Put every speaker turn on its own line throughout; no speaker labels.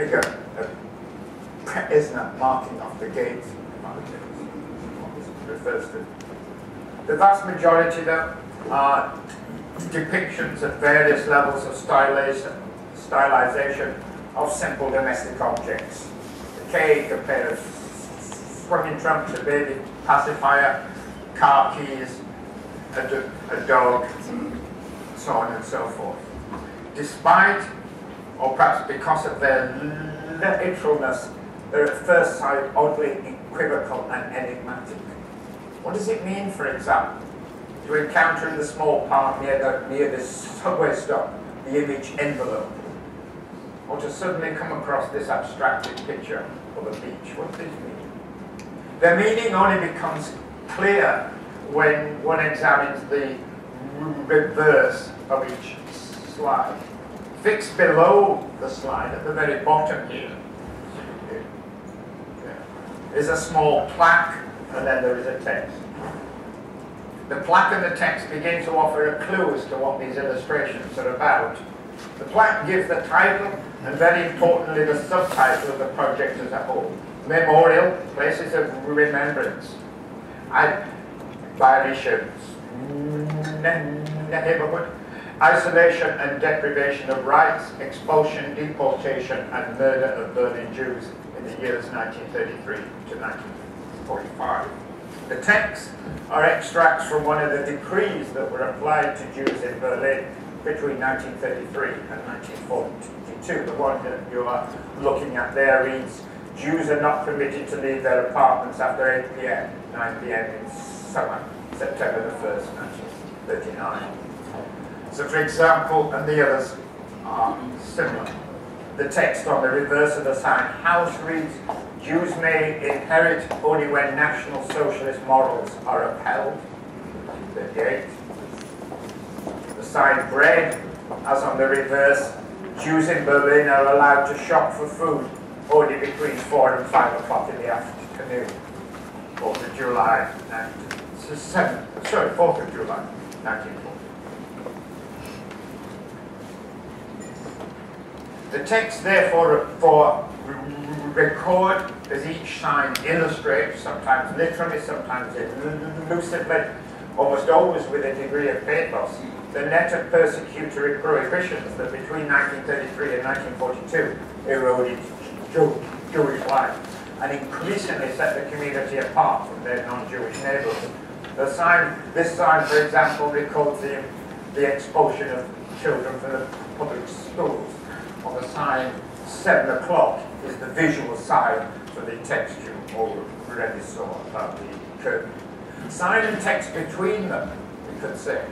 figure isn't that marking off the gate refers to. The vast majority, though, are depictions at various levels of stylization, stylization of simple domestic objects. A cake, a pair of swimming trunks, a baby pacifier, car keys, a, a dog, so on and so forth. Despite, or perhaps because of their literalness, they're at first sight oddly equivocal and enigmatic. What does it mean, for example, to encounter in the small park near the, near the subway stop the image envelope? Or to suddenly come across this abstracted picture of a beach? What does it mean? Their meaning only becomes clear when one examines the reverse of each slide. Fixed below the slide, at the very bottom here, is a small plaque, and then there is a text. The plaque and the text begin to offer a clue as to what these illustrations are about. The plaque gives the title, and very importantly, the subtitle of the project as a whole. Memorial, Places of Remembrance. I, by violations, neighborhood, isolation and deprivation of rights, expulsion, deportation, and murder of Berlin Jews in the years 1933 to 1945. The texts are extracts from one of the decrees that were applied to Jews in Berlin between 1933 and 1942. The one that you are looking at there reads, Jews are not permitted to leave their apartments after 8 p.m., 9 p.m. in summer, September the 1st, 1939. So for example, and the others are similar. The text on the reverse of the sign house reads, Jews may inherit only when National Socialist morals are upheld. 38. The sign bread, as on the reverse, Jews in Berlin are allowed to shop for food only between 4 and 5 o'clock in the afternoon. 4th of July, 19, 7, sorry, 4th of July, 1940. The text, therefore, for record as each sign illustrates, sometimes literally, sometimes elusively, almost always with a degree of pathos, the net of persecutory prohibitions that between 1933 and 1942 eroded Jewish life and increasingly set the community apart from their non-Jewish neighbors. The sign, this sign, for example, records the, the expulsion of children from the public schools. On the sign, 7 o'clock is the visual sign for the text you already saw about the curtain. Sign and text between them, we could say,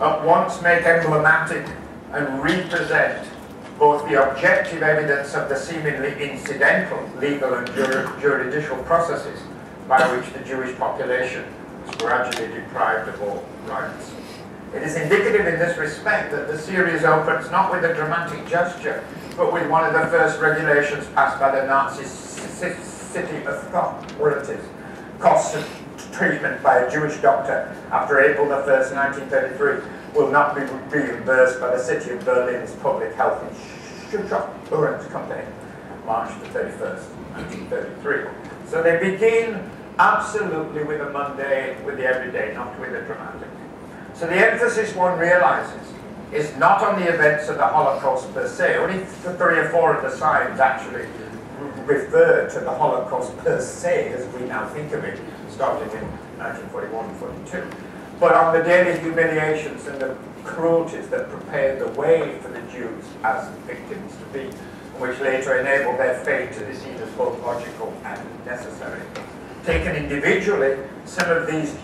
at once make emblematic and represent both the objective evidence of the seemingly incidental legal and juridical processes by which the Jewish population was gradually deprived of all rights. It is indicative in this respect that the series opens not with a dramatic gesture, but with one of the first regulations passed by the Nazi city authorities, costs of treatment by a Jewish doctor after April the 1st, 1933 will not be reimbursed by the City of Berlin's Public Health Insurance Company, March the 31st, 1933. So they begin absolutely with the mundane, with the everyday, not with the dramatic. So the emphasis one realizes is not on the events of the Holocaust per se. Only three or four of the signs actually refer to the Holocaust per se as we now think of it, starting in 1941 42 but on the daily humiliations and the cruelties that prepared the way for the Jews as victims to be, which later enabled their fate to be seen as both logical and necessary. Taken individually, some of these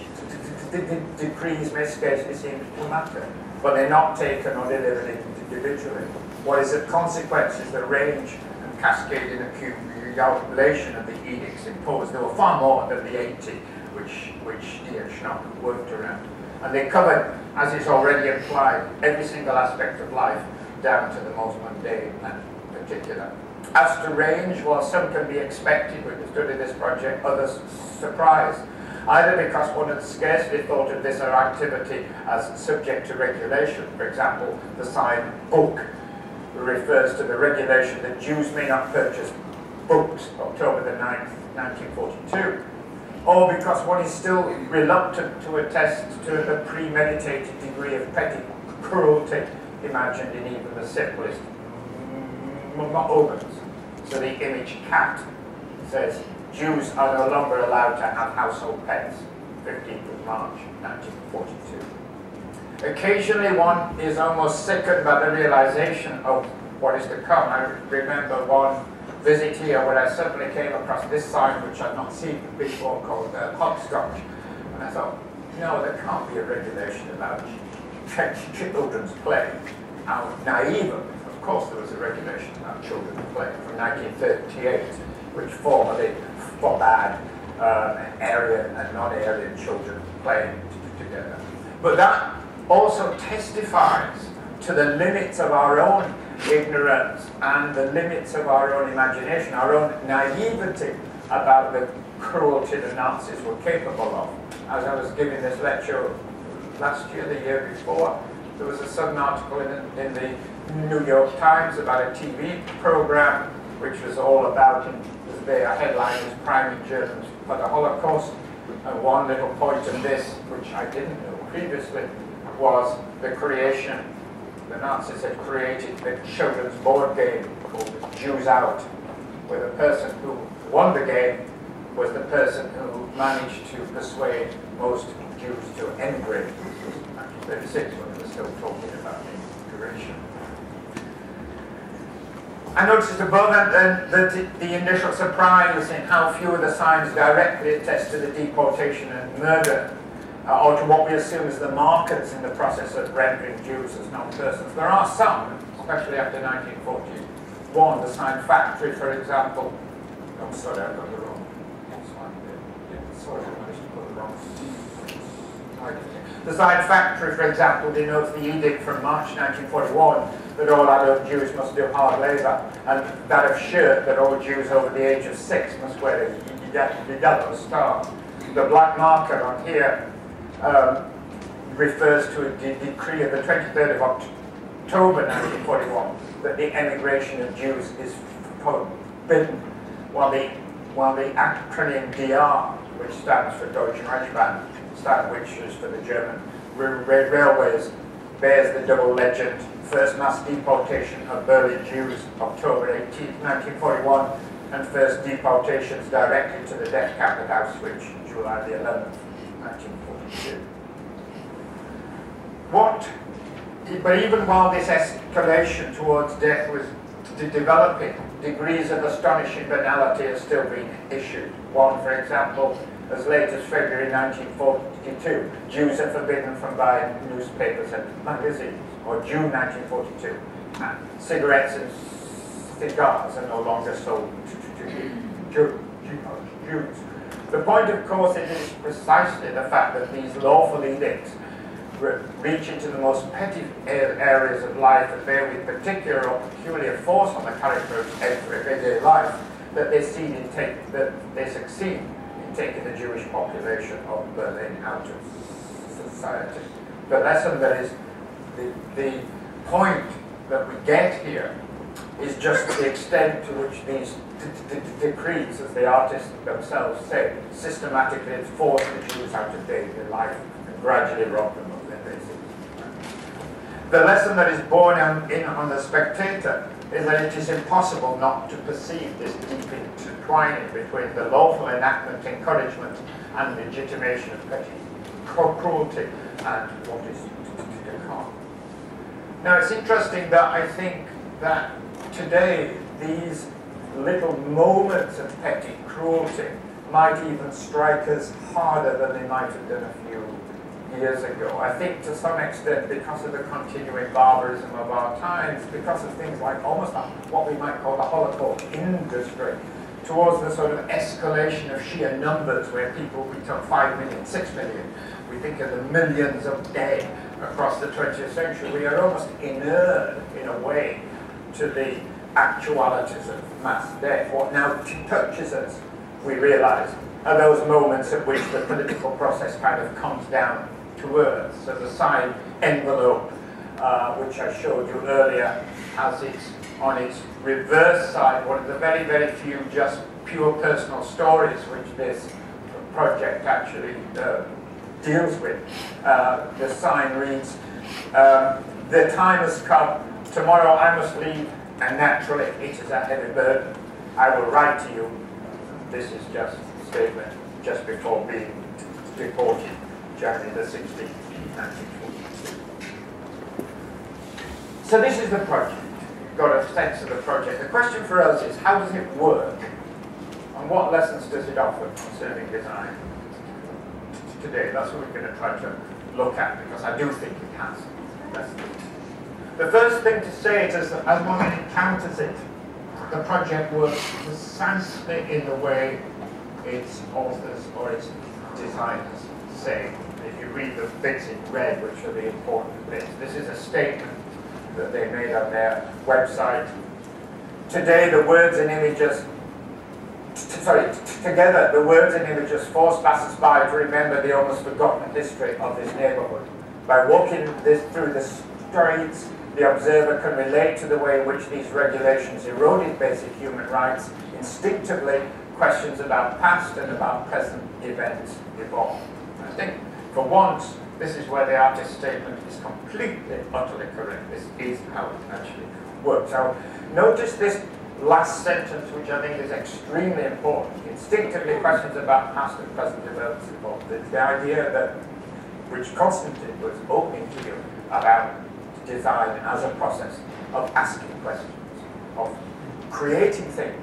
decrees may seem to matter, but they're not taken or delivered individually. What is of consequence is the range and cascading accumulation of the edicts imposed. There were far more than the 80 which, which Dean Schnock worked around. And they covered, as is already implied, every single aspect of life down to the most mundane and particular. As to range, while some can be expected when you study this project, others surprised, either because one had scarcely thought of this activity as subject to regulation. For example, the sign book refers to the regulation that Jews may not purchase books, October the 9th, 1942, or because one is still reluctant to attest to the premeditated degree of petty cruelty imagined in even the simplest moments. So the image cat says, Jews are no longer allowed to have household pets, 15th of March 1942. Occasionally one is almost sickened by the realization of what is to come. I remember one visit here where I suddenly came across this sign which I'd not seen before called uh, hopscotch. And I thought, no, there can't be a regulation about children's play. How naive of Of course there was a regulation about children's play from 1938 which formally forbade uh, Aryan and non-Aryan children playing together. But that also testifies to the limits of our own ignorance and the limits of our own imagination, our own naivety about the cruelty the Nazis were capable of. As I was giving this lecture last year, the year before, there was a sudden article in, in the New York Times about a TV program which was all about, and the headline was Priming Germans for the Holocaust. And one little point in this, which I didn't know previously, was the creation the Nazis had created a children's board game called Jews Out, where the person who won the game was the person who managed to persuade most Jews to emigrate. 1936, when we were still talking about immigration. I noticed above that the, the initial surprise in how few of the signs directly attest to the deportation and murder uh, or to what we assume is the markers in the process of rendering Jews as non-persons. There are some, especially after 1941, the sign factory, for example. Oh, sorry, I got the wrong sorry, I managed to put the wrong The sign factory, for example, denotes the edict from March 1941 that all adult Jews must do hard labour, and that of shirt that all Jews over the age of six must wear a yellow star. The black marker on here um, refers to a de decree of the 23rd of October 1941 that the emigration of Jews is forbidden, while the, while the acronym DR, which stands for Deutsche Reichsbahn, stand, which is for the German railways, bears the double legend, first mass deportation of Berlin Jews, October 18, 1941, and first deportations directed to the death camp at Auschwitz, July the 11th, 1942. What, but even while this escalation towards death was developing, degrees of astonishing banality are still being issued. One, for example, as late as February 1942, Jews are forbidden from buying newspapers and magazines, or June 1942, and cigarettes and cigars are no longer sold to Jews. The point, of course, is precisely the fact that these lawful edicts reach into the most petty areas of life and bear with particular or peculiar force on the character of everyday life, that they, take, that they succeed in taking the Jewish population of Berlin out of society. The lesson that is the, the point that we get here is just the extent to which these decrees, as the artists themselves say, systematically enforce the Jews out of daily life and gradually rob them of their basic. The lesson that is borne in on the spectator is that it is impossible not to perceive this deep intertwining between the lawful enactment, encouragement, and legitimation of petty cruelty and what is to come. Now it's interesting that I think that today these little moments of petty cruelty might even strike us harder than they might have done a few years ago. I think to some extent because of the continuing barbarism of our times, because of things like almost what we might call the Holocaust industry, towards the sort of escalation of sheer numbers where people, talk 5 million, 6 million, we think of the millions of dead across the 20th century, we are almost inured in a way to the actualities of mass death. What now touches us, we realize, are those moments at which the political process kind of comes down to earth. So the side envelope, uh, which I showed you earlier, has its on its reverse side, one of the very, very few just pure personal stories which this project actually uh, deals with. Uh, the sign reads, um, the time has come, tomorrow I must leave, and naturally it is a heavy burden. I will write to you. This is just a statement just before being deported, January the 16th, 1942. So this is the project. Got a sense of the project. The question for us is, how does it work? And what lessons does it offer concerning design? Today, that's what we're going to try to look at, because I do think it has lessons. The first thing to say is that as one encounters it, the project works precisely in the way its authors or its designers say. Read the bits in red, which are the important bits, this is a statement that they made on their website. Today, the words and images, sorry, together, the words and images force passers-by to remember the almost forgotten history of this neighborhood. By walking this, through the streets, the observer can relate to the way in which these regulations eroded basic human rights. Instinctively, questions about past and about present events evolve. I think, for once, this is where the artist's statement is completely, utterly correct. This is how it actually works. Now, notice this last sentence, which I think is extremely important. Instinctively, questions about past and present evolve. It's the idea that, which Constantine was opening to you about design as a process of asking questions, of creating things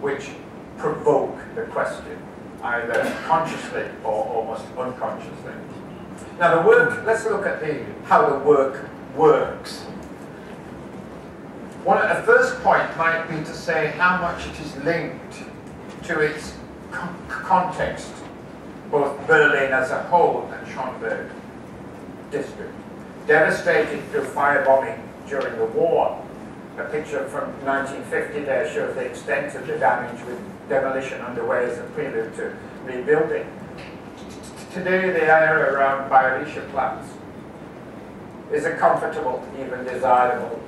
which provoke the question, either consciously or almost unconsciously. Now the work, let's look at the how the work works. One the first point might be to say how much it is linked to its context, both Berlin as a whole and Schönberg district. Devastated through firebombing during the war. A picture from 1950 there shows the extent of the damage with demolition underway as a prelude to rebuilding Today, the area around Bayerischer Platz is a comfortable, even desirable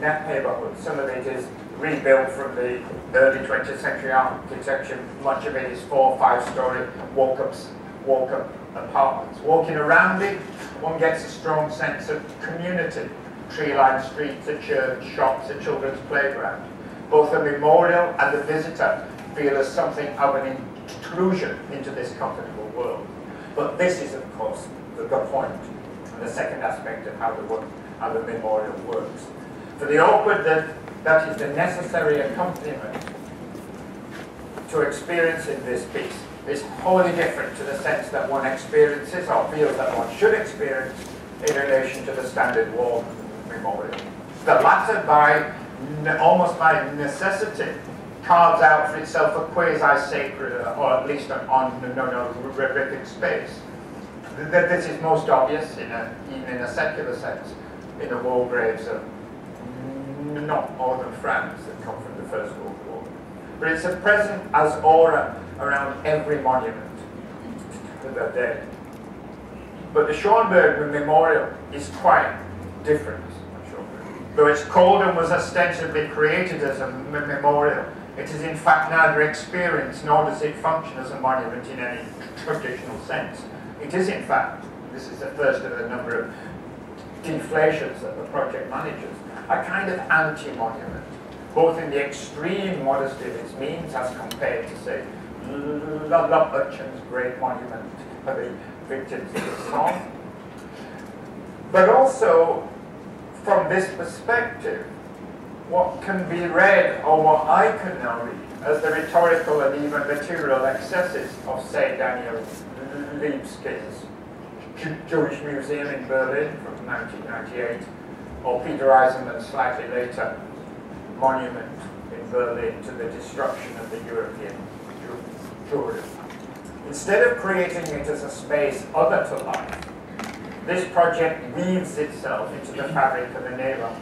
net neighborhood. Some of it is rebuilt from the early 20th century architecture. Much of it is four, five-story walk-ups, walk-up apartments. Walking around it, one gets a strong sense of community. Tree-lined streets, a church, shops, a children's playground. Both the memorial and the visitor feel as something of an intrusion into this comfortable world. But this is, of course, the, the point, and the second aspect of how the, work, how the memorial works. For the awkward, that, that is the necessary accompaniment to experiencing this piece is wholly different to the sense that one experiences or feels that one should experience in relation to the standard war memorial. The latter, by almost by necessity, carves out for itself a quasi-sacred, uh, or at least an on, no, no, honorific space. This is most obvious, in a, in a secular sense, in the war graves of not northern France that come from the First World War. But it's a present as aura around every monument to the dead. But the Schoenberg Memorial is quite different. Though it's called and was ostensibly created as a memorial, it is in fact neither experienced nor does it function as a monument in any traditional sense. It is in fact, this is the first of a number of deflations that the project manages, a kind of anti-monument, both in the extreme modesty of its means as compared to, say, Löbötchen's great monument for the victims of the but also from this perspective, what can be read, or what I can now read, as the rhetorical and even material excesses of, say, Daniel Libeskind's Jewish Museum in Berlin from 1998, or Peter Eisenman's slightly later monument in Berlin to the destruction of the European Jewry. Instead of creating it as a space other to life, this project weaves itself into the fabric of the neighborhood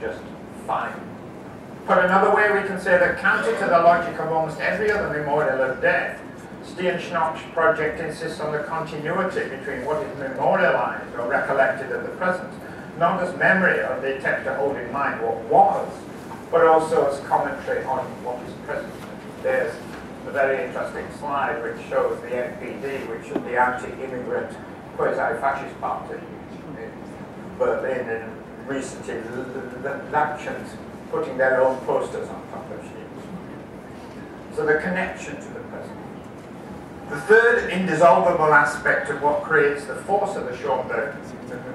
You're just fine. Put another way, we can say that counter to the logic of almost every other memorial of death, Steenschnop's project insists on the continuity between what is memorialized or recollected of the present, not as memory or the attempt to hold in mind what was, but also as commentary on what is present. There's a very interesting slide which shows the NPD, which is the anti-immigrant quasi-fascist party in Berlin and recent elections, putting their own posters on top of. So the connection to the present. The third indissoluble aspect of what creates the force of the Schoenberg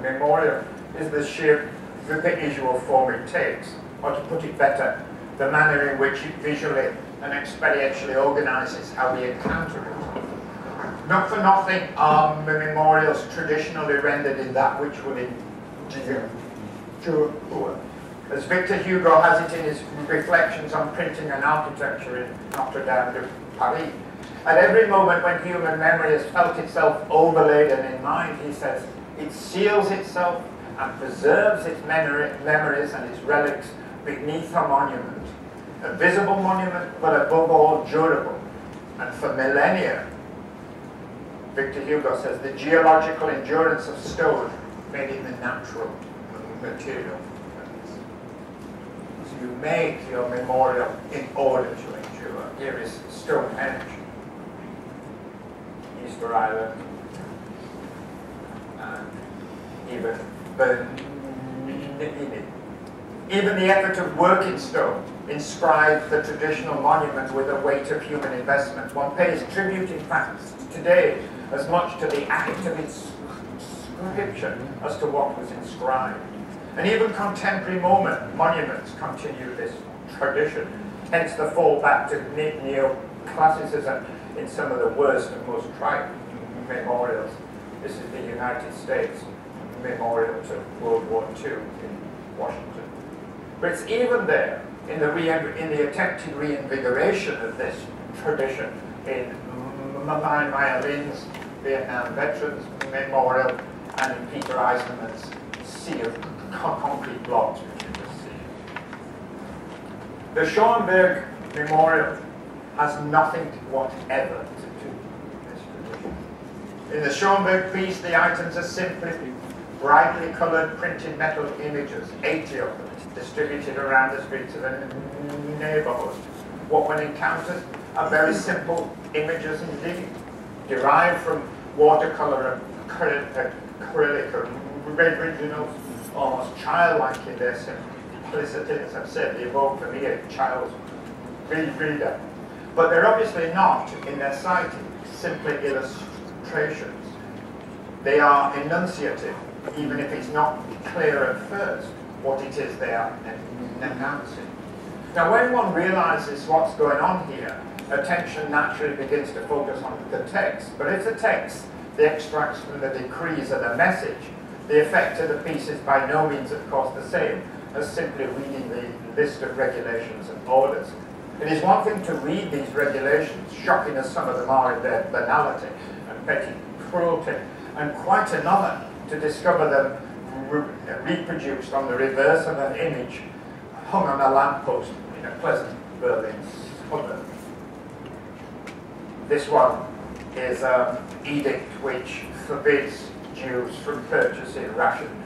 memorial is the sheer the visual form it takes, or to put it better, the manner in which it visually and experientially organizes how we encounter it. Not for nothing are memorials traditionally rendered in that which will endure. As Victor Hugo has it in his reflections on printing and architecture in Notre Dame de Paris, at every moment when human memory has felt itself overladen in mind, he says, it seals itself and preserves its memory, memories and its relics beneath a monument. A visible monument, but above all durable. And for millennia, Victor Hugo says, the geological endurance of stone made it the natural material. So you make your memorial in order to endure. Here is Stonehenge. Easter Island, and even even the effort of working stone inscribed the traditional monument with a weight of human investment. One pays tribute, in fact, today as much to the act of its inscription as to what was inscribed. And even contemporary moment, monuments continue this tradition, hence the fall back to neoclassicism in some of the worst and most trite memorials. This is the United States memorial to World War II in Washington. But it's even there in the, in the attempted reinvigoration of this tradition in Maya Lin's Vietnam Veterans Memorial and in Peter Eisenman's Sea of Concrete Blocks, which you just see. The Schoenberg Memorial has nothing whatever to do with this tradition. In the Schoenberg piece, the items are simply brightly colored printed metal images, 80 of them, distributed around the streets of the neighborhood. What one encounters are very simple images indeed, derived from watercolor and acrylic originals, almost childlike in their simplicity, as I've said, they evoke for me a child's reader. But they're obviously not, in their sighting, simply illustrations. They are enunciative, even if it's not clear at first what it is they are announcing. Now, when one realizes what's going on here, attention naturally begins to focus on the text. But if the text, the extracts from the decrees are the message, the effect of the piece is by no means, of course, the same as simply reading the list of regulations and orders. It is one thing to read these regulations, shocking as some of them are in their banality and petty cruelty, and quite another to discover them reproduced on the reverse of an image hung on a lamppost in a pleasant Berlin suburb. This one is an edict which forbids Jews from purchasing rationed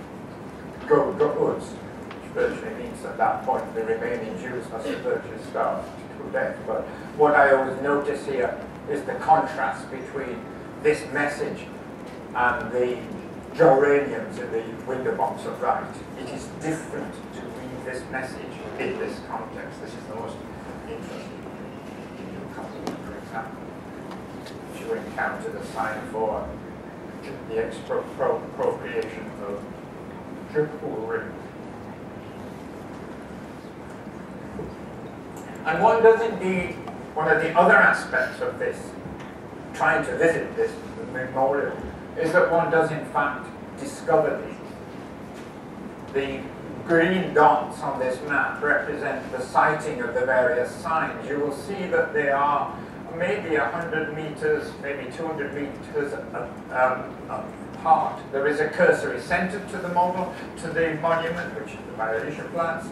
goods, which virtually means at that point the remaining Jews must have purchased starved to death. But what I always notice here is the contrast between this message and the geraniums in the window box of right. It is different to read this message in this context. This is the most interesting for example. If you encounter the sign for the expropriation of jewelry. And one does indeed, one of the other aspects of this, trying to visit this memorial, is that one does in fact discover these. The green dots on this map represent the sighting of the various signs. You will see that they are maybe 100 meters, maybe 200 meters um, apart. There is a cursory center to the model, to the monument, which is the Bayerischer Platz,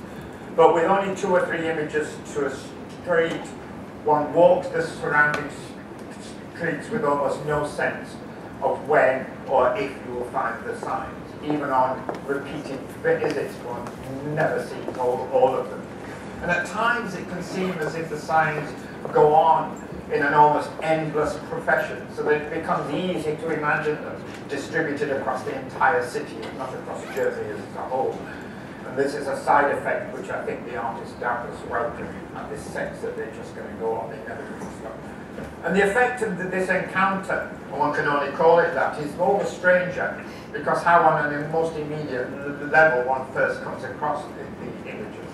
but with only two or three images to a street, one walks the surrounding streets with almost no sense of when or if you will find the signs. Even on repeated visits, one never sees all, all of them. And at times it can seem as if the signs go on in an almost endless profession, so that it becomes easy to imagine them distributed across the entire city, not across Jersey as a whole. And this is a side effect which I think the artists doubtless welcome, and this sense that they're just going to go on, they never stop. And the effect of this encounter, one can only call it that, is more stranger, because how on a most immediate level one first comes across the, the images.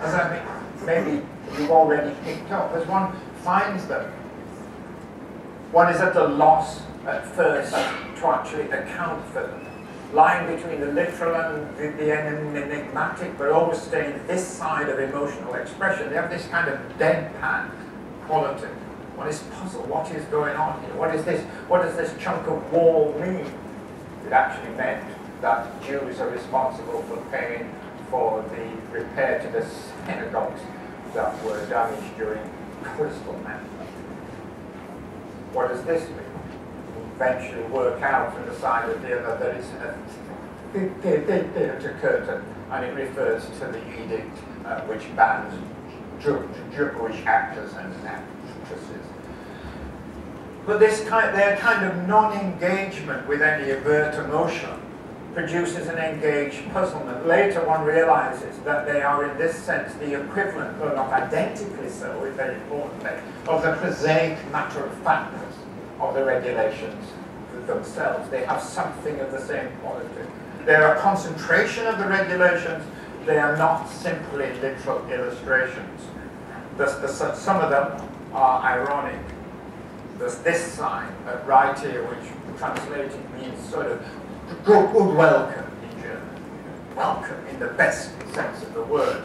As I think maybe you've already picked up, as one finds them, one is at a loss at first to actually account for them. Lying between the literal and the, the enigmatic, but always staying this side of emotional expression, they have this kind of deadpan quality. One is puzzled. What is going on here? What is this? What does this chunk of wall mean? It actually meant that Jews are responsible for paying for the repair to the synagogues that were damaged during Kristallnacht. What does this mean? Eventually work out from the side of the other that it's a theatre curtain, and it refers to the edict uh, which bans Jewish actors and actresses. But this kind, their kind of non-engagement with any overt emotion produces an engaged puzzlement. Later one realizes that they are in this sense the equivalent, though not identically so, very importantly, of the prosaic matter of the regulations themselves. They have something of the same quality. They're a concentration of the regulations, they are not simply literal illustrations. The, the, some of them are ironic. There's this sign uh, right here, which translated means sort of good, good welcome in German. Welcome in the best sense of the word.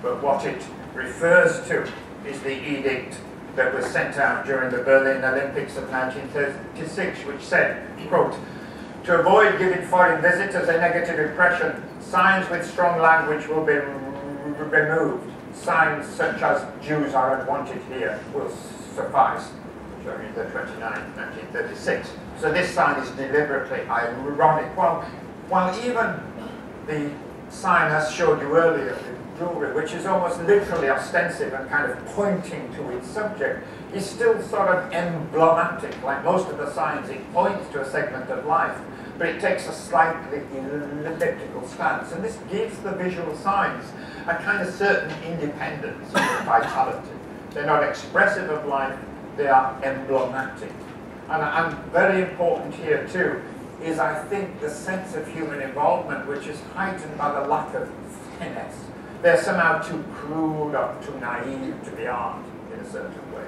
But what it refers to is the edict that was sent out during the Berlin Olympics of 1936, which said, quote, to avoid giving foreign visitors a negative impression, signs with strong language will be removed. Signs such as Jews are unwanted here will suffice. During the 29th, 1936. So this sign is deliberately ironic. While, while even the sign as showed you earlier, the jewelry, which is almost literally ostensive and kind of pointing to its subject, is still sort of emblematic. Like most of the signs, it points to a segment of life, but it takes a slightly elliptical stance. And this gives the visual signs a kind of certain independence and vitality. They're not expressive of life, they are emblematic. And, and very important here too is I think the sense of human involvement which is heightened by the lack of finesse. They're somehow too crude or too naive to be art in a certain way.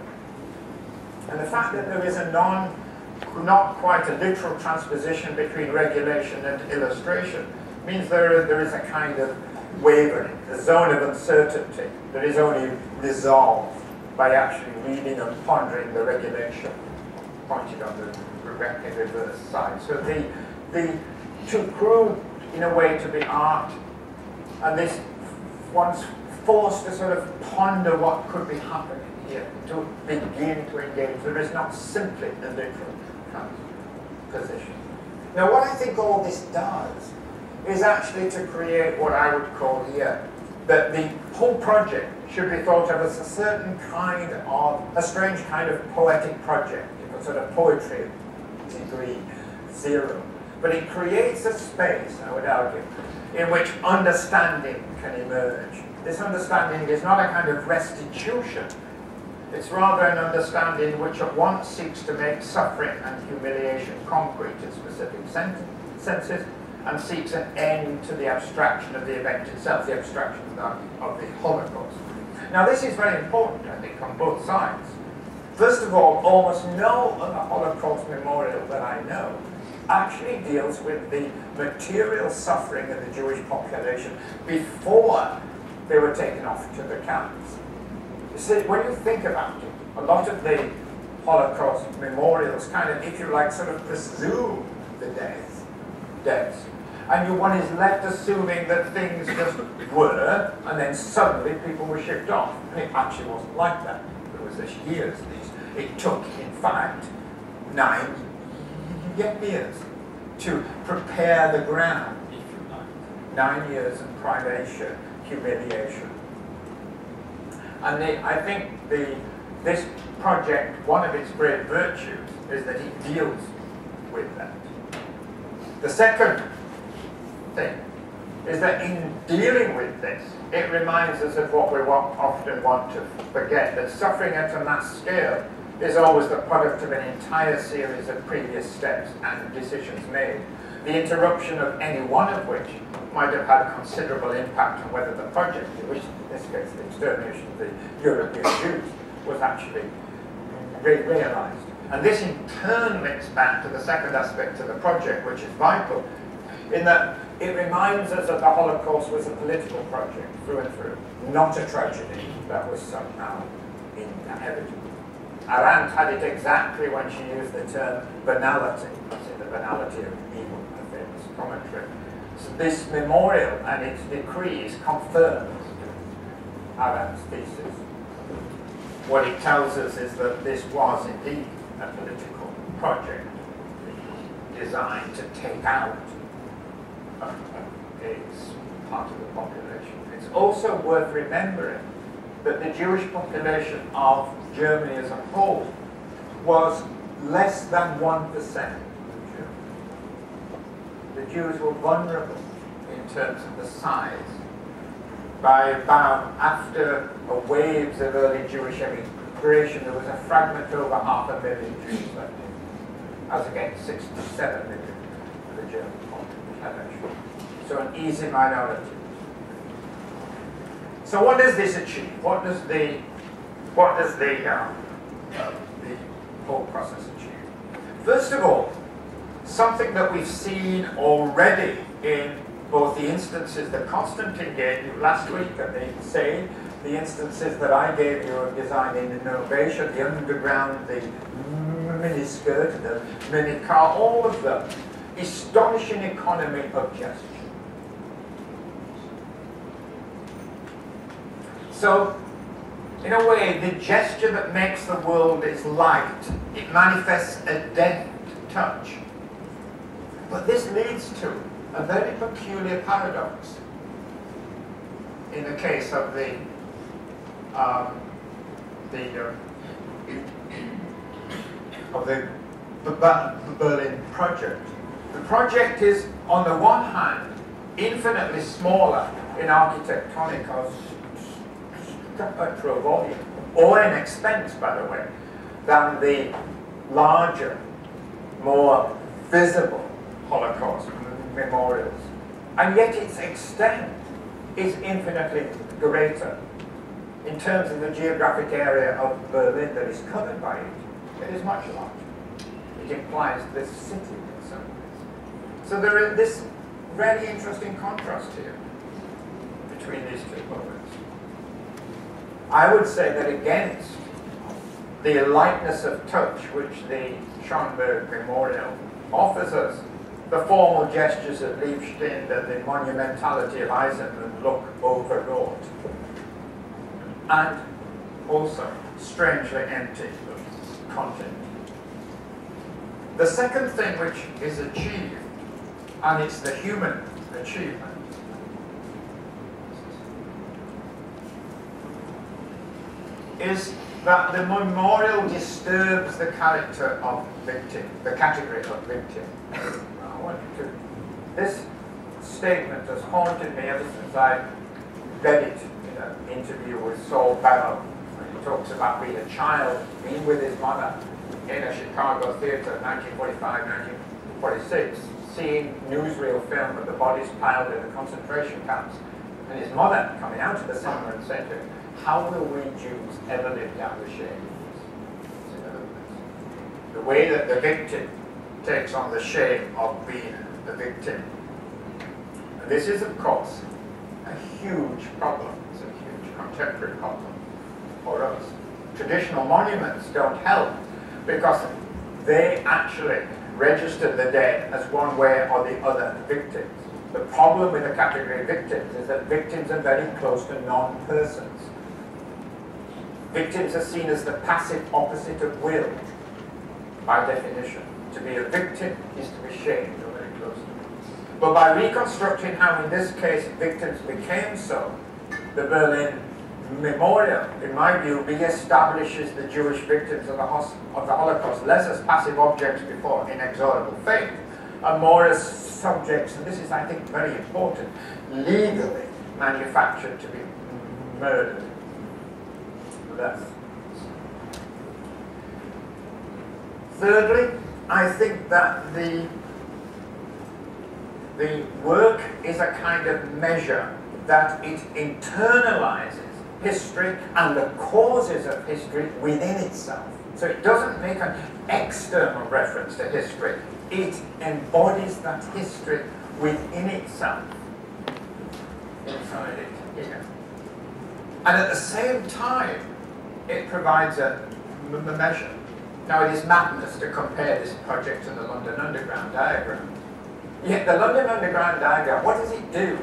And the fact that there is a non, not quite a literal transposition between regulation and illustration means there there is a kind of wavering, a zone of uncertainty that is only resolved by actually reading and pondering the regulation pointed on the reverse side. So the, the too crude in a way to be art, and this one's forced to sort of ponder what could be happening here, to begin to engage. There is not simply a literal position. Now what I think all this does is actually to create what I would call here that the whole project should be thought of as a certain kind of, a strange kind of poetic project a sort of poetry degree zero. But it creates a space, I would argue, in which understanding can emerge. This understanding is not a kind of restitution. It's rather an understanding which at once seeks to make suffering and humiliation concrete in specific senses and seeks an end to the abstraction of the event itself, the abstraction of the, of the Holocaust. Now this is very important, I think, on both sides. First of all, almost no other Holocaust memorial that I know actually deals with the material suffering of the Jewish population before they were taken off to the camps. You see, when you think about it, a lot of the Holocaust memorials kind of, if you like, sort of presume the death, deaths. And you, one is left assuming that things just were, and then suddenly people were shipped off. And it actually wasn't like that. It was this years, it took, in fact, nine years to prepare the ground. Nine years of privation, humiliation. And I think the, this project, one of its great virtues is that it deals with that. The second thing is that in dealing with this, it reminds us of what we want, often want to forget, that suffering at a mass scale is always the product of an entire series of previous steps and decisions made, the interruption of any one of which might have had considerable impact on whether the project, in which in this case the extermination of the European Jews, was actually re realized. And this in turn links back to the second aspect of the project, which is vital, in that it reminds us that the Holocaust was a political project through and through, not a tragedy that was somehow inevitable. Arendt had it exactly when she used the term banality, the banality of evil, a famous commentary. So this memorial and its decrees confirms Arendt's thesis. What it tells us is that this was indeed a political project designed to take out a, a part of the population. It's also worth remembering that the Jewish population of Germany as a whole was less than 1% of the Jews were vulnerable in terms of the size. By about after waves of early Jewish immigration, there was a fragment over half a million Jews left, as against 67 million for the German So an easy minority. So what does this achieve? What does the what does the uh, uh, the whole process achieve? First of all, something that we've seen already in both the instances that Constantine gave you last week and the same, the instances that I gave you of design and innovation, the underground, the miniskirt, the minicar, all of them, astonishing economy of gesture. So, in a way, the gesture that makes the world is light. It manifests a deft touch. But this leads to a very peculiar paradox in the case of the um, the uh, of the, the Berlin project. The project is, on the one hand, infinitely smaller in architectonic or structural volume, or in expense, by the way, than the larger, more visible Holocaust memorials. And yet its extent is infinitely greater in terms of the geographic area of Berlin that is covered by it. It is much larger. It implies this city. So there is this very interesting contrast here between these two moments. I would say that against the lightness of touch which the Schönberg Memorial offers us, the formal gestures of Libeskind and the monumentality of Eisenman look overwrought. And also strangely empty of content. The second thing which is achieved, and it's the human achievement, is that the memorial disturbs the character of victim, the category of victim want to. This statement has haunted me ever since I read it in an interview with Saul Bellow. He talks about being a child, being with his mother in a Chicago theater, 1945, 1946, seeing newsreel film of the bodies piled in the concentration camps, and his mother coming out of the cinema and saying to him, how will we Jews ever live down the shame? The way that the victim takes on the shame of being the victim. And this is, of course, a huge problem. It's a huge contemporary problem for us. Traditional monuments don't help because they actually register the dead as one way or the other victims. The problem with the category victims is that victims are very close to non-persons. Victims are seen as the passive opposite of will by definition. To be a victim is to be shamed, or very close to. But by reconstructing how, in this case, victims became so, the Berlin Memorial, in my view, re-establishes the Jewish victims of the, of the Holocaust less as passive objects before inexorable fate, and more as subjects, and this is, I think, very important, legally manufactured to be murdered. Thirdly, I think that the the work is a kind of measure that it internalizes history and the causes of history within itself. So it doesn't make an external reference to history, it embodies that history within itself, inside it here. And at the same time, it provides a measure. Now it is madness to compare this project to the London Underground diagram. Yet the London Underground diagram, what does it do?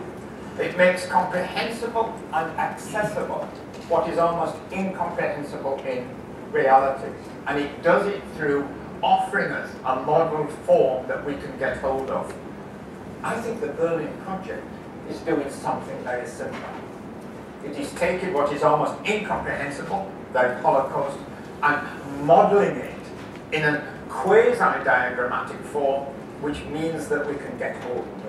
It makes comprehensible and accessible what is almost incomprehensible in reality. And it does it through offering us a model form that we can get hold of. I think the Berlin Project is doing something very similar. It is taking what is almost incomprehensible, the Holocaust, and modeling it in a quasi-diagrammatic form, which means that we can get hold of it.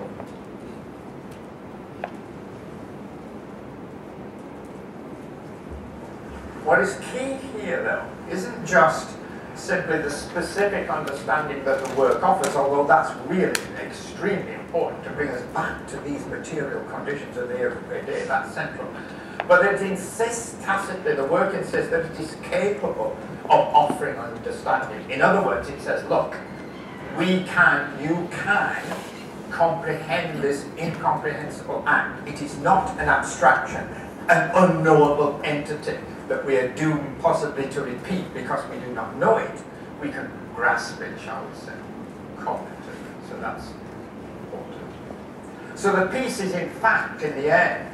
What is key here, though, isn't just simply the specific understanding that the work offers, although that's really extremely important to bring us back to these material conditions of the everyday day, that's central. But it insists tacitly, the work insists that it is capable of offering understanding. In other words, it says, look, we can, you can comprehend this incomprehensible act. It is not an abstraction, an unknowable entity that we are doomed possibly to repeat because we do not know it, we can grasp it, shall we say, cognitively. So that's important. So the piece is in fact, in the end,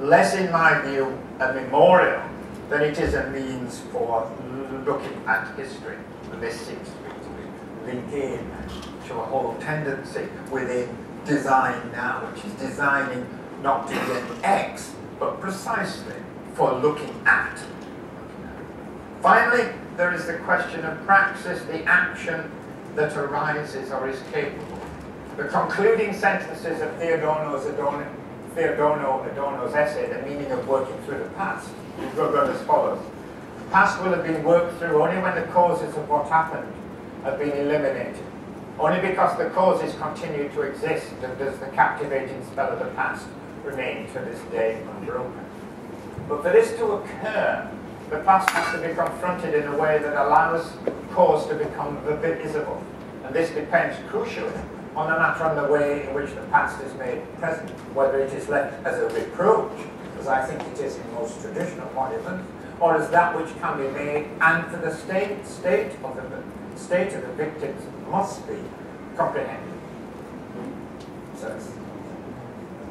less in my view a memorial than it is a means for looking at history. And this seems to be, linked in to a whole tendency within design now, which is designing not to an X, but precisely for looking at. Finally, there is the question of praxis, the action that arises or is capable. The concluding sentences of Theodor's Adorno, Theodor Adorno's essay, The Meaning of Working Through the Past, go as follows. The past will have been worked through only when the causes of what happened have been eliminated. Only because the causes continue to exist and does the captivating spell of the past remain to this day unbroken. But for this to occur, the past has to be confronted in a way that allows cause to become visible. And this depends crucially on the matter on the way in which the past is made present, whether it is left as a reproach, as I think it is in most traditional monuments, or as that which can be made, and for the state, state of the state of the victims must be comprehended. So it's,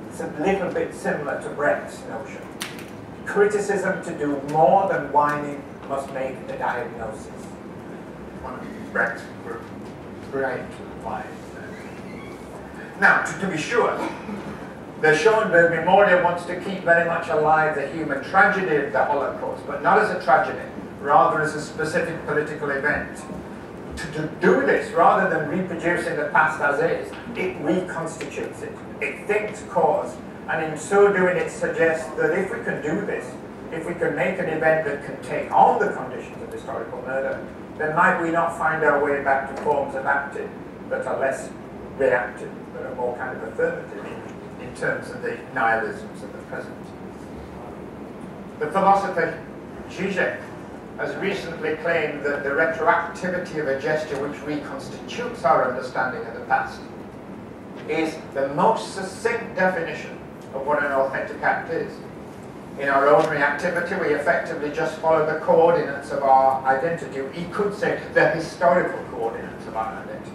it's a little bit similar to Brecht's notion criticism to do more than whining must make the diagnosis. One of Brecht's. Now, to, to be sure, the Schöneberg Memorial wants to keep very much alive the human tragedy of the Holocaust, but not as a tragedy, rather as a specific political event. To, to do this, rather than reproducing the past as is, it reconstitutes it. It thinks cause and in so doing, it suggests that if we can do this, if we can make an event that can take on the conditions of historical murder, then might we not find our way back to forms of acting that are less reactive, that are more kind of affirmative in, in terms of the nihilisms of the present. The philosopher Zizek has recently claimed that the retroactivity of a gesture which reconstitutes our understanding of the past is the most succinct definition of what an authentic act is. In our own reactivity, we effectively just follow the coordinates of our identity. We could say the historical coordinates of our identity.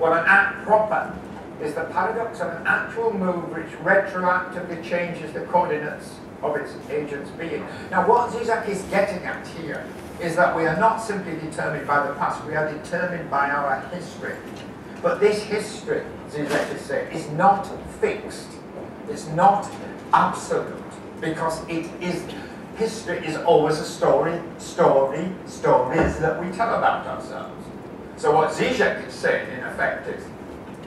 Well, an act proper is the paradox of an actual move which retroactively changes the coordinates of its agent's being. Now, what Zizek is getting at here is that we are not simply determined by the past, we are determined by our history. But this history, Zizek is saying, is not fixed. It's not absolute because it is history is always a story, story, stories that we tell about ourselves. So what Zizek is saying, in effect, is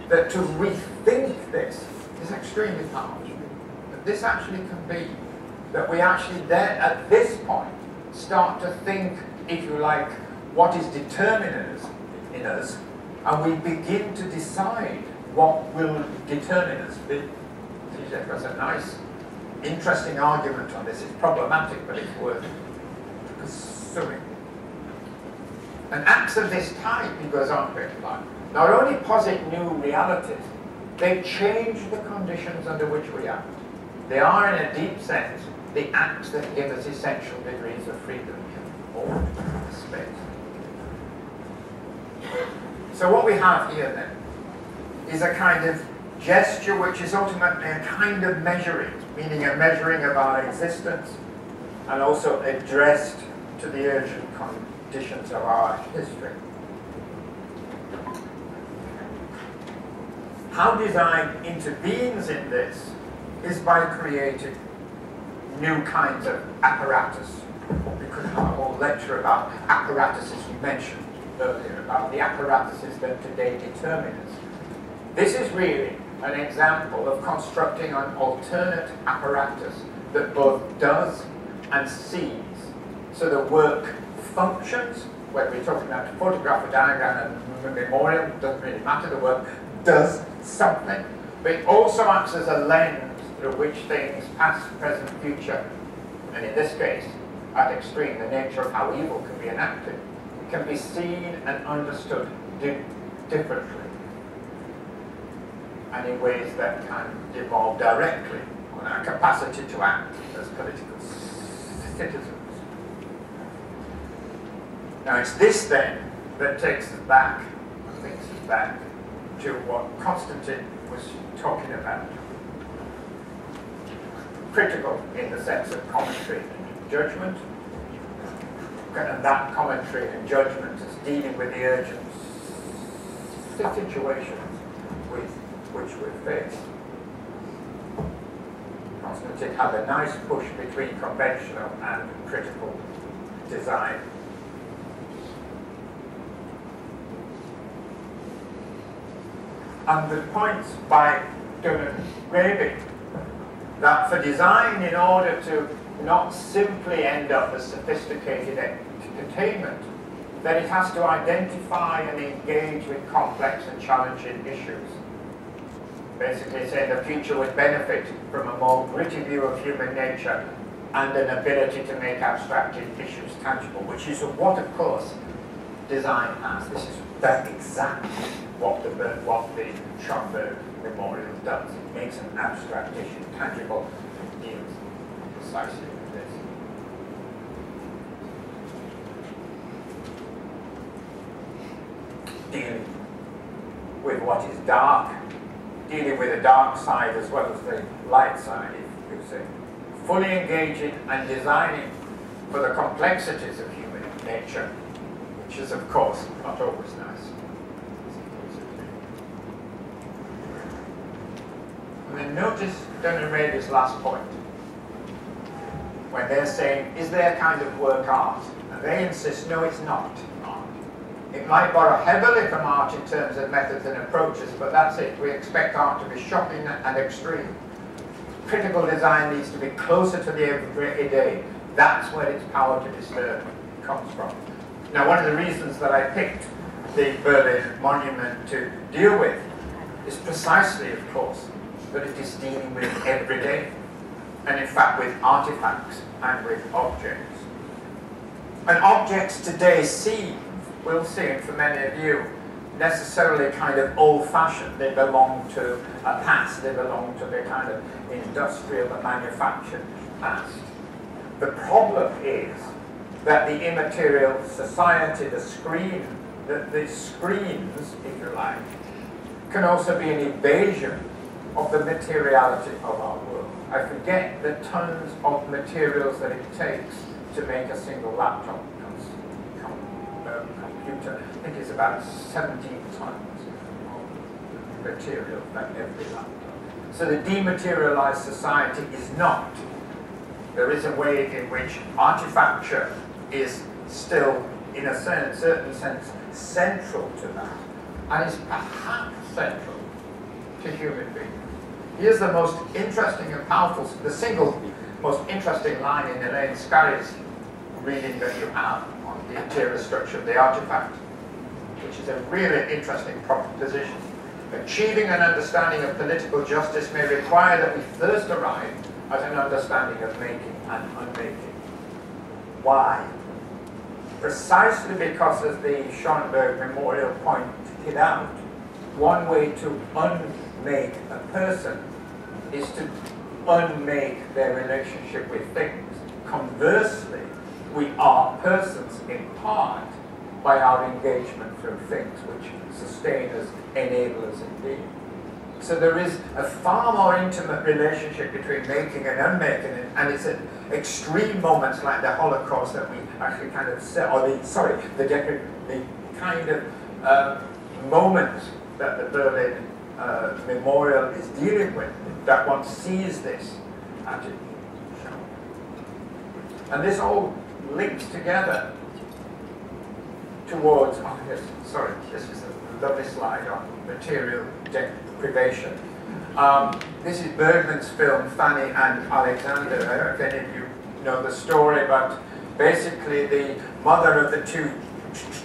that to rethink this is extremely powerful. That this actually can be, that we actually then, at this point, start to think, if you like, what is determiners in us, and we begin to decide what will determine us. Zizek has a nice interesting argument on this. It's problematic, but it's worth pursuing. And acts of this type, he goes on to explain, not only posit new realities, they change the conditions under which we act. They are, in a deep sense, the acts that give us essential degrees of freedom or space. So what we have here then is a kind of gesture which is ultimately a kind of measuring, meaning a measuring of our existence and also addressed to the urgent conditions of our history. How design intervenes in this is by creating new kinds of apparatus. We could have a whole lecture about apparatuses you mentioned earlier, about the apparatuses that today determine us. This is really an example of constructing an alternate apparatus that both does and sees. So the work functions, whether we're talking about a photograph, a diagram, a memorial, doesn't really matter, the work does something, but it also acts as a lens through which things, past, present, future, and in this case, at extreme, the nature of how evil can be enacted, can be seen and understood di differently and in ways that can devolve directly on our capacity to act as political citizens. Now it's this then that takes us back, takes us back to what Constantine was talking about. Critical in the sense of commentary and judgment, and that commentary and judgment is dealing with the urgent situations with which we face. Constantine had a nice push between conventional and critical design. And the points by Dunne and Raby that for design, in order to not simply end up as sophisticated entertainment, then it has to identify and engage with complex and challenging issues basically saying the future would benefit from a more gritty view of human nature and an ability to make abstracted issues tangible, which is what, of course, design has. This is that exactly what the what the Schöneberg Memorial does. It makes an abstract issue tangible. It deals precisely with this. Dealing with what is dark dealing with the dark side as well as the light side, if you say. Fully engaging and designing for the complexities of human nature, which is, of course, not always nice. And then notice Dunne and Raby's last point. When they're saying, is there a kind of work art? And they insist, no, it's not. It might borrow heavily from art in terms of methods and approaches, but that's it. We expect art to be shocking and extreme. Critical design needs to be closer to the everyday. That's where its power to disturb comes from. Now, one of the reasons that I picked the Berlin Monument to deal with is precisely, of course, that it is dealing with everyday, and in fact with artifacts and with objects. And objects today seem we'll see it for many of you, necessarily kind of old-fashioned. They belong to a past. They belong to the kind of industrial and manufactured past. The problem is that the immaterial society, the screen, the, the screens, if you like, can also be an evasion of the materiality of our world. I forget the tons of materials that it takes to make a single laptop computer, I think it's about 17 times of material that every laptop. So the dematerialized society is not. There is a way in which artifacture is still, in a certain, certain sense, central to that, and is perhaps central to human beings. Here's the most interesting and powerful, the single most interesting line in Elaine Scarry's reading that you have on the interior structure of the artifact, which is a really interesting proposition. Achieving an understanding of political justice may require that we first arrive at an understanding of making and unmaking. Why? Precisely because, as the Schöneberg Memorial pointed out, one way to unmake a person is to unmake their relationship with things. Conversely, we are persons in part by our engagement through things which sustain us, enable us indeed. So there is a far more intimate relationship between making and unmaking, and it's at extreme moments like the Holocaust that we actually kind of set, or the, sorry, the, the kind of uh, moments that the Berlin uh, Memorial is dealing with, that one sees this. And this all links together towards, oh yes, sorry, this is a lovely slide on material deprivation. Um, this is Bergman's film, Fanny and Alexander. I don't know if any of you know the story, but basically the mother of the two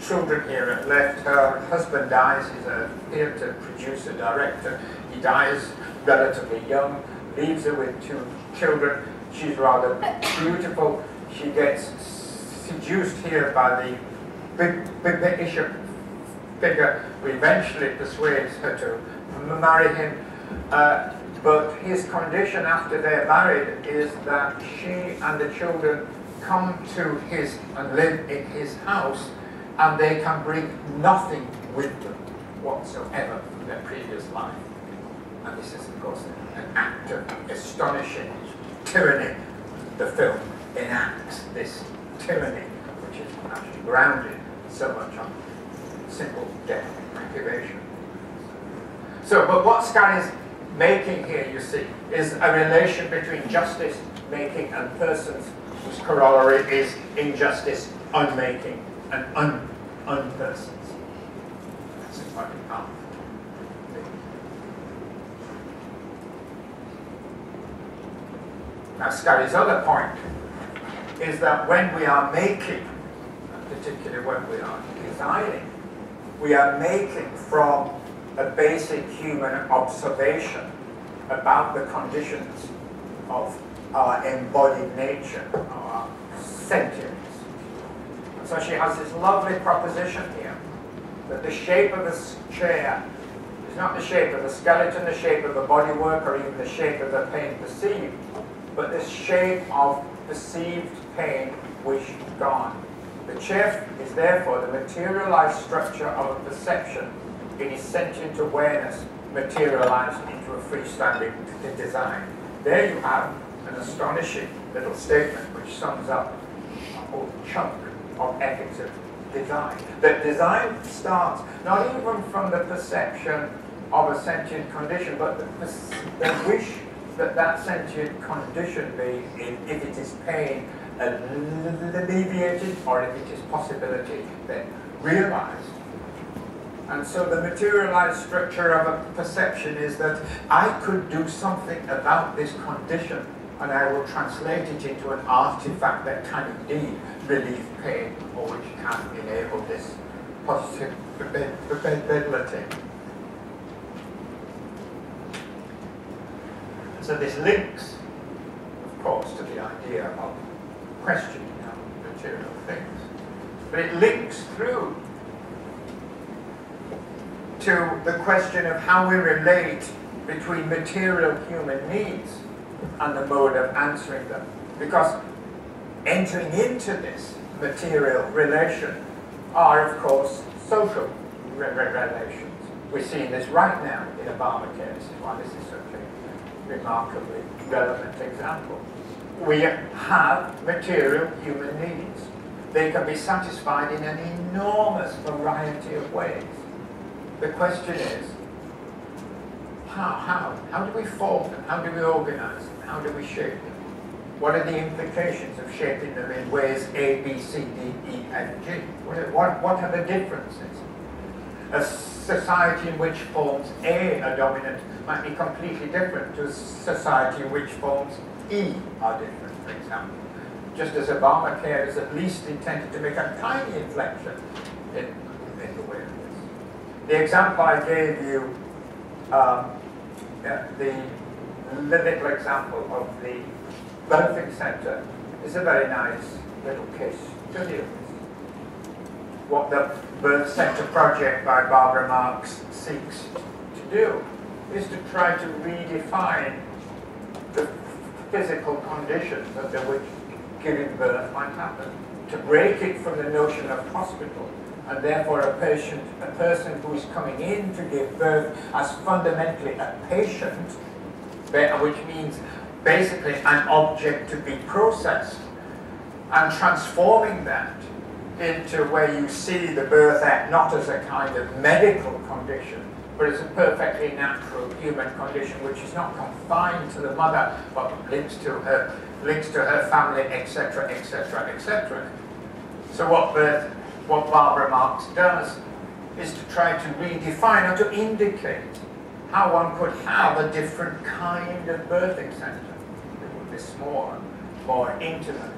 children here left. Her husband dies. He's a theatre producer, director. He dies relatively young, leaves her with two children. She's rather beautiful. She gets seduced here by the big, big bishop figure who eventually persuades her to marry him. Uh, but his condition after they're married is that she and the children come to his and live in his house and they can bring nothing with them whatsoever from their previous life. And this is, of course, an act of astonishing tyranny. The film enacts this tyranny, which is actually grounded so much on simple death activation. So, but what Scan is making here, you see, is a relation between justice making and persons whose corollary is injustice unmaking and un unpersons. That's quite powerful. Now, Scarry's other point is that when we are making, particularly when we are designing, we are making from a basic human observation about the conditions of our embodied nature, our sentience. So she has this lovely proposition here that the shape of a chair is not the shape of the skeleton, the shape of the bodywork, or even the shape of the pain perceived, but the shape of perceived pain wish gone. The chair is therefore the materialized structure of a perception in its sentient awareness materialized into a freestanding design. There you have an astonishing little statement which sums up a whole chunk of ethics of design. That design starts not even from the perception of a sentient condition, but the, the wish that that sentient condition be, if it is pain, alleviated, or if it is possibility, then realized. And so the materialized structure of a perception is that I could do something about this condition and I will translate it into an artifact that can indeed relieve pain or which can enable this positive possibility. So this links, of course, to the idea of questioning our material things. But it links through to the question of how we relate between material human needs and the mode of answering them. Because entering into this material relation are, of course, social re relations. We're seeing this right now in Obamacare. This is why this is such a remarkably relevant example. We have material human needs. they can be satisfied in an enormous variety of ways. The question is, how, how? How do we form them? How do we organize them? How do we shape them? What are the implications of shaping them in ways A, B, C, D, E, F, G? What what, what are the differences? A society in which forms A are dominant might be completely different to a society in which forms E are different, for example. Just as Obamacare is at least intended to make a tiny inflection in, in the way of this. The example I gave you, um, uh, the little example of the birthing centre is a very nice little case study of this. What the Birth Centre project by Barbara Marx seeks to do is to try to redefine the physical conditions under which giving birth might happen, to break it from the notion of hospital, and therefore a patient, a person who is coming in to give birth as fundamentally a patient, which means basically an object to be processed, and transforming that into where you see the birth act not as a kind of medical condition, but it's a perfectly natural human condition which is not confined to the mother, but links to her, links to her family, etc., etc., etc. So what, birth, what Barbara Marx does is to try to redefine or to indicate how one could have a different kind of birthing center It would be smaller, more intimate.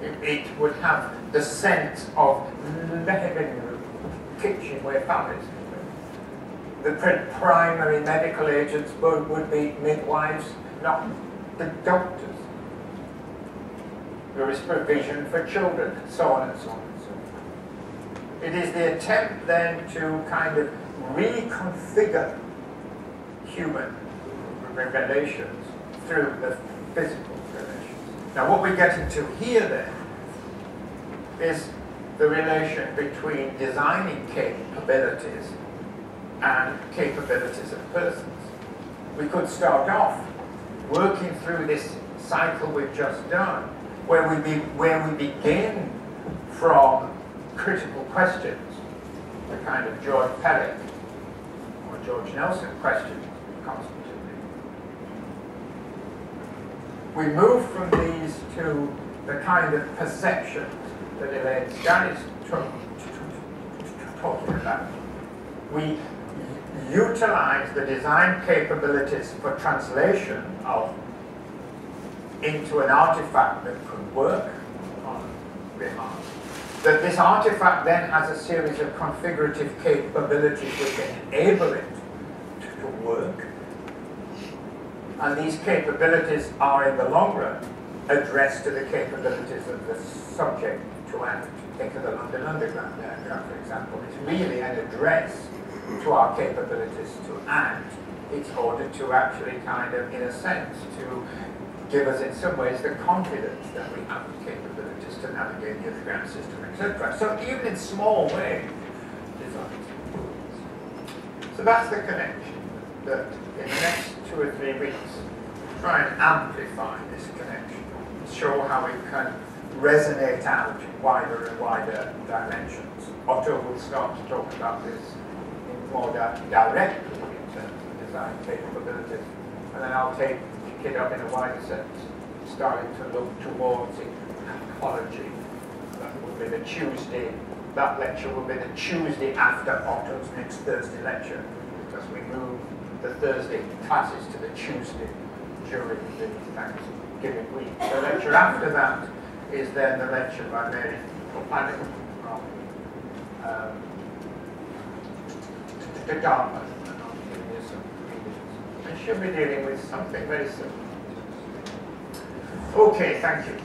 It, it would have the sense of living room, kitchen where families The primary medical agents would, would be midwives, not the doctors. There is provision for children, and so on and so on and so on. It is the attempt then to kind of reconfigure human relations through the physical relations. now what we get into here then is the relation between designing capabilities and capabilities of persons. We could start off working through this cycle we've just done, where we, be, where we begin from critical questions, the kind of George Perec or George Nelson questions constantly we move from these to the kind of perceptions that Elaine Scarry is talking about. We utilize the design capabilities for translation of into an artifact that could work on behalf. That this artifact then has a series of configurative capabilities which enable it to work and these capabilities are, in the long run, addressed to the capabilities of the subject to act. Think of the London Underground diagram, for example. It's really an address to our capabilities to act. It's ordered to actually kind of, in a sense, to give us in some ways the confidence that we have the capabilities to navigate the underground system, etc. So even in small ways. So that's the connection that in the next two or three weeks, try and amplify this connection, show how it can resonate out in wider and wider dimensions. Otto will start to talk about this more directly in terms of design capabilities, and then I'll take it up in a wider sense, starting to look towards ecology. That will be the Tuesday, that lecture will be the Tuesday after Otto's next Thursday lecture, because we move the Thursday classes to the Tuesday during the Thanksgiving week. The lecture after that is then the lecture by Mary Kilpatrick from um, And she'll be dealing with something very similar. Okay, thank you.